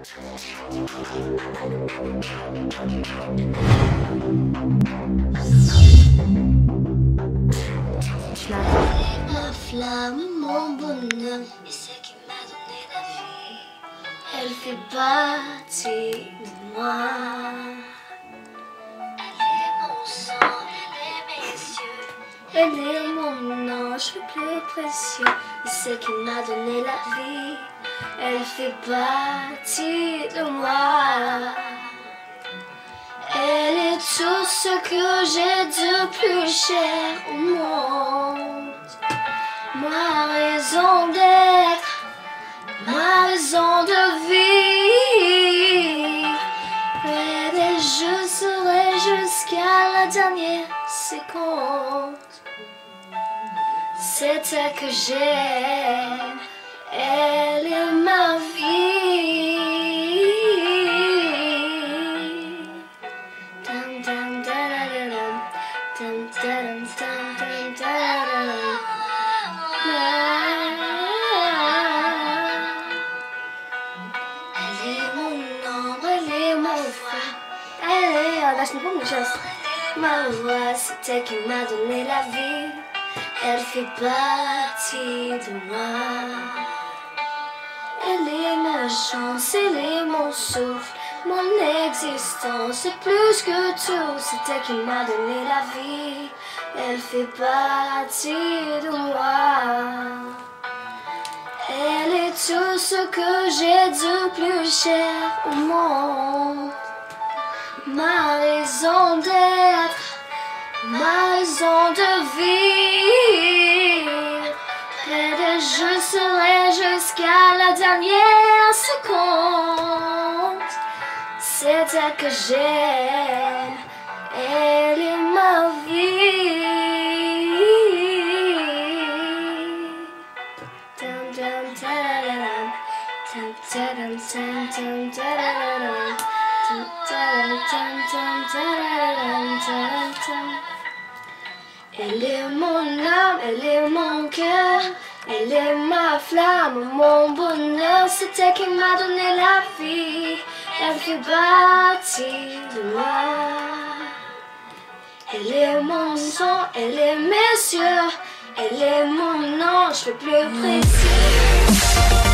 Ma flamme, mon bonheur, et ce qui m'a donné la vie, elle fait partie de moi. Elle est mon ange le plus précieux, et ce qui m'a donné la vie, elle fait partie de moi. Elle est tout ce que j'ai de plus cher au monde. Ma raison d'être, ma raison de vivre. D'elle, je serai jusqu'à la dernière seconde. C'est elle que j'aime, elle est ma vie. Elle est mon ombre, elle est mon frère. Elle est. Ah, lâche-moi pas mon chasse. Ma voix, c'est elle qui m'a donné la vie. Elle fait partie de moi. Elle est ma chance, elle est mon souffle, mon existence, c'est plus que tout. C'est elle qui m'a donné la vie, elle fait partie de moi. Elle est tout ce que j'ai de plus cher au monde. Ma raison d'être, ma raison de vivre. Dernière seconde. C'est elle que j'aime, elle est ma vie. Elle est mon âme, elle est mon cœur, elle est ma flamme, mon bonheur. C'est elle qui m'a donné la vie, elle fait partie de moi. Elle est mon sang, elle est mes yeux, elle est mon ange le plus précieux.